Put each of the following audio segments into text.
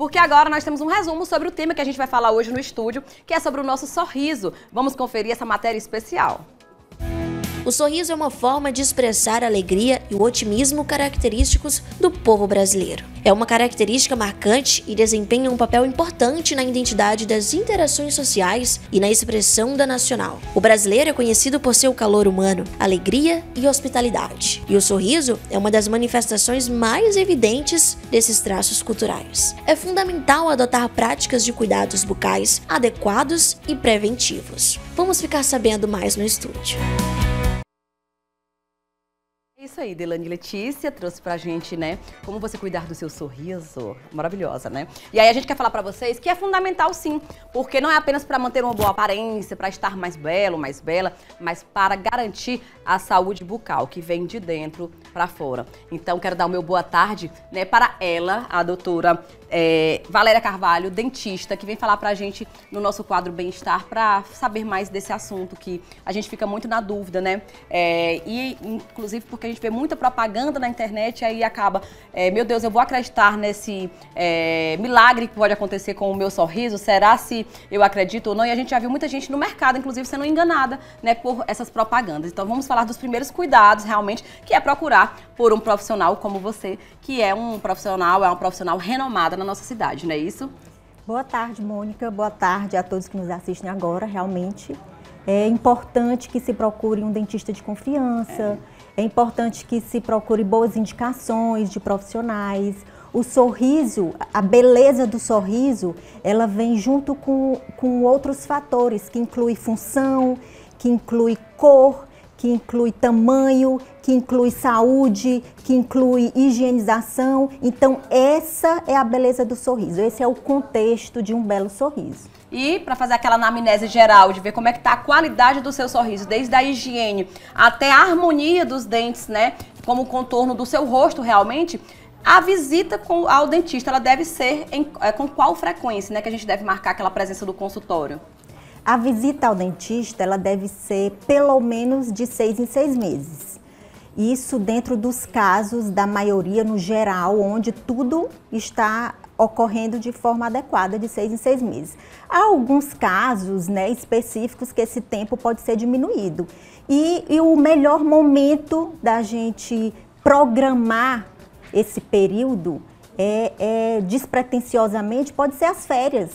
porque agora nós temos um resumo sobre o tema que a gente vai falar hoje no estúdio, que é sobre o nosso sorriso. Vamos conferir essa matéria especial. O sorriso é uma forma de expressar a alegria e o otimismo característicos do povo brasileiro. É uma característica marcante e desempenha um papel importante na identidade das interações sociais e na expressão da nacional. O brasileiro é conhecido por seu calor humano, alegria e hospitalidade. E o sorriso é uma das manifestações mais evidentes desses traços culturais. É fundamental adotar práticas de cuidados bucais adequados e preventivos. Vamos ficar sabendo mais no estúdio. Isso aí, Delane Letícia trouxe pra gente, né, como você cuidar do seu sorriso. Maravilhosa, né? E aí a gente quer falar pra vocês que é fundamental sim, porque não é apenas para manter uma boa aparência, para estar mais belo, mais bela, mas para garantir a saúde bucal, que vem de dentro para fora. Então quero dar o meu boa tarde, né, para ela, a doutora é, Valéria Carvalho, dentista, que vem falar pra gente no nosso quadro Bem-Estar para saber mais desse assunto que a gente fica muito na dúvida, né? É, e inclusive porque a gente vê muita propaganda na internet e aí acaba, é, meu Deus, eu vou acreditar nesse é, milagre que pode acontecer com o meu sorriso? Será se eu acredito ou não? E a gente já viu muita gente no mercado, inclusive, sendo enganada, né, por essas propagandas. Então vamos falar dos primeiros cuidados, realmente, que é procurar por um profissional como você, que é um profissional, é uma profissional renomada na nossa cidade, não é isso? Boa tarde, Mônica. Boa tarde a todos que nos assistem agora, realmente. É importante que se procure um dentista de confiança. É, é importante que se procure boas indicações de profissionais. O sorriso, a beleza do sorriso, ela vem junto com, com outros fatores, que inclui função, que inclui cor, que inclui tamanho, que inclui saúde, que inclui higienização. Então, essa é a beleza do sorriso, esse é o contexto de um belo sorriso. E para fazer aquela anamnese geral, de ver como é que está a qualidade do seu sorriso, desde a higiene até a harmonia dos dentes, né? Como o contorno do seu rosto realmente, a visita ao dentista, ela deve ser em, é, com qual frequência, né? Que a gente deve marcar aquela presença do consultório? A visita ao dentista ela deve ser pelo menos de seis em seis meses. Isso dentro dos casos da maioria no geral, onde tudo está ocorrendo de forma adequada de seis em seis meses. Há alguns casos né, específicos que esse tempo pode ser diminuído. E, e o melhor momento da gente programar esse período é, é despretensiosamente pode ser as férias.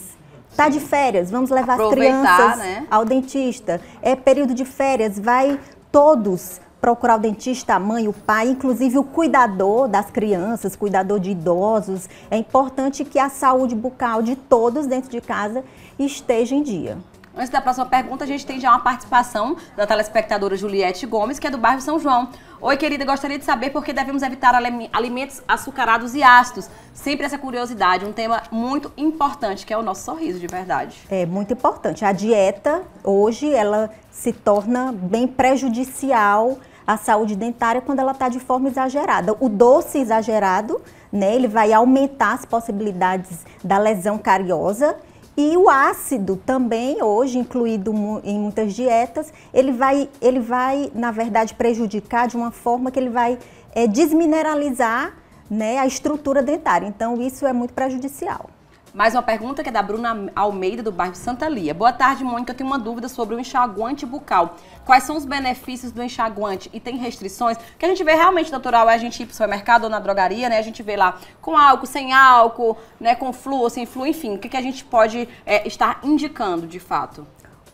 Tá de férias, vamos levar Aproveitar, as crianças né? ao dentista. É período de férias, vai todos procurar o dentista, a mãe, o pai, inclusive o cuidador das crianças, cuidador de idosos. É importante que a saúde bucal de todos dentro de casa esteja em dia. Antes da próxima pergunta, a gente tem já uma participação da telespectadora Juliette Gomes, que é do bairro São João. Oi, querida, gostaria de saber por que devemos evitar alimentos açucarados e ácidos. Sempre essa curiosidade, um tema muito importante, que é o nosso sorriso, de verdade. É muito importante. A dieta, hoje, ela se torna bem prejudicial à saúde dentária quando ela está de forma exagerada. O doce exagerado, né, ele vai aumentar as possibilidades da lesão cariosa e o ácido também, hoje incluído em muitas dietas, ele vai, ele vai na verdade, prejudicar de uma forma que ele vai é, desmineralizar né, a estrutura dentária. Então, isso é muito prejudicial. Mais uma pergunta que é da Bruna Almeida, do bairro Santa Lia. Boa tarde, Mônica. Eu tenho uma dúvida sobre o enxaguante bucal. Quais são os benefícios do enxaguante e tem restrições? Que a gente vê realmente, natural, é a gente ir para o supermercado ou na drogaria, né? A gente vê lá com álcool, sem álcool, né? Com flu, sem flu, enfim. O que, que a gente pode é, estar indicando de fato?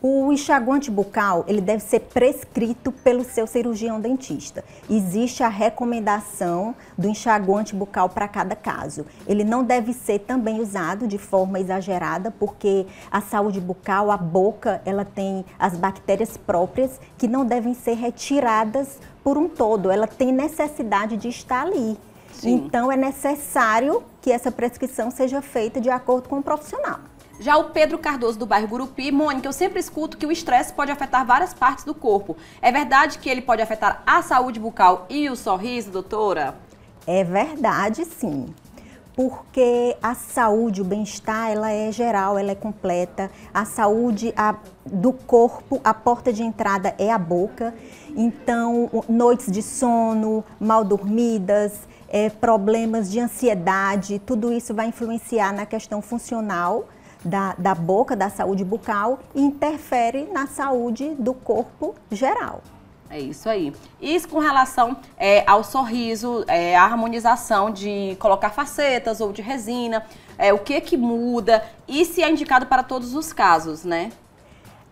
O enxaguante bucal, ele deve ser prescrito pelo seu cirurgião dentista. Existe a recomendação do enxaguante bucal para cada caso. Ele não deve ser também usado de forma exagerada, porque a saúde bucal, a boca, ela tem as bactérias próprias que não devem ser retiradas por um todo. Ela tem necessidade de estar ali. Sim. Então é necessário que essa prescrição seja feita de acordo com o profissional. Já o Pedro Cardoso, do bairro Gurupi, Mônica, eu sempre escuto que o estresse pode afetar várias partes do corpo. É verdade que ele pode afetar a saúde bucal e o sorriso, doutora? É verdade, sim. Porque a saúde, o bem-estar, ela é geral, ela é completa. A saúde a, do corpo, a porta de entrada é a boca. Então, noites de sono, mal dormidas, é, problemas de ansiedade, tudo isso vai influenciar na questão funcional da, da boca, da saúde bucal e interfere na saúde do corpo geral. É isso aí. Isso com relação é, ao sorriso, é, a harmonização de colocar facetas ou de resina, é, o que que muda e se é indicado para todos os casos, né?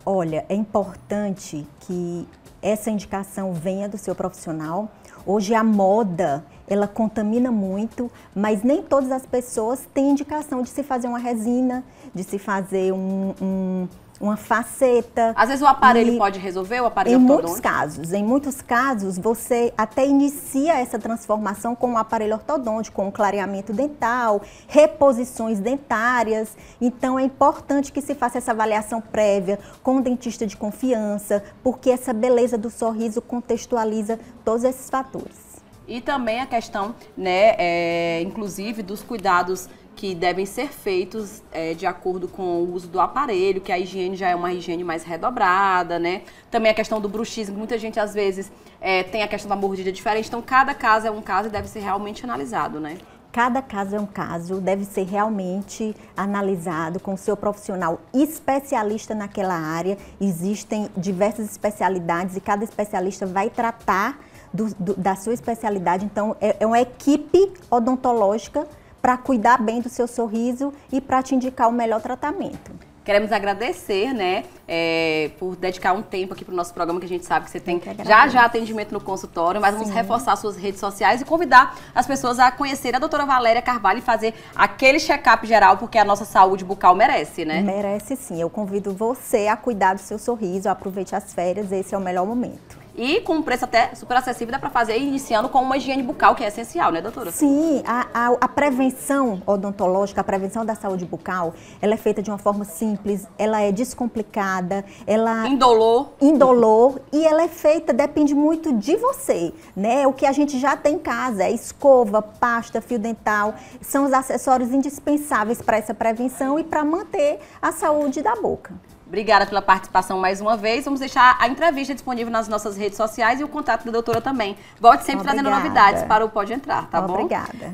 Olha, é importante que essa indicação venha do seu profissional. Hoje a moda, ela contamina muito, mas nem todas as pessoas têm indicação de se fazer uma resina, de se fazer um, um uma faceta. Às vezes o aparelho pode resolver, o aparelho Em muitos casos, em muitos casos, você até inicia essa transformação com o um aparelho ortodôntico, com um clareamento dental, reposições dentárias. Então é importante que se faça essa avaliação prévia com um dentista de confiança, porque essa beleza do sorriso contextualiza todos esses fatores. E também a questão, né, é, inclusive, dos cuidados que devem ser feitos é, de acordo com o uso do aparelho, que a higiene já é uma higiene mais redobrada, né? Também a questão do bruxismo, muita gente às vezes é, tem a questão da mordida diferente, então cada caso é um caso e deve ser realmente analisado, né? Cada caso é um caso, deve ser realmente analisado com o seu profissional especialista naquela área. Existem diversas especialidades e cada especialista vai tratar do, do, da sua especialidade. Então, é, é uma equipe odontológica para cuidar bem do seu sorriso e para te indicar o melhor tratamento. Queremos agradecer, né, é, por dedicar um tempo aqui para o nosso programa, que a gente sabe que você tem que já já atendimento no consultório, mas Sim. vamos reforçar suas redes sociais e convidar as pessoas a conhecer a doutora Valéria Carvalho e fazer aquele check-up geral, porque a nossa saúde bucal merece, né? Merece sim. Eu convido você a cuidar do seu sorriso, aproveite as férias, esse é o melhor momento. E com um preço até super acessível, dá para fazer iniciando com uma higiene bucal, que é essencial, né, doutora? Sim, a, a, a, prevenção odontológica, a prevenção da saúde bucal, ela é feita de uma forma simples, ela é descomplicada, ela... Indolor. Indolor, e ela é feita, depende muito de você, né? O que a gente já tem em casa é escova, pasta, fio dental, são os acessórios indispensáveis para essa prevenção e para manter a saúde da boca. Obrigada pela participação mais uma vez. Vamos deixar a entrevista disponível nas nossas redes sociais e o contato da doutora também. Volte sempre Obrigada. trazendo novidades para o Pode Entrar, tá Obrigada. bom? Obrigada.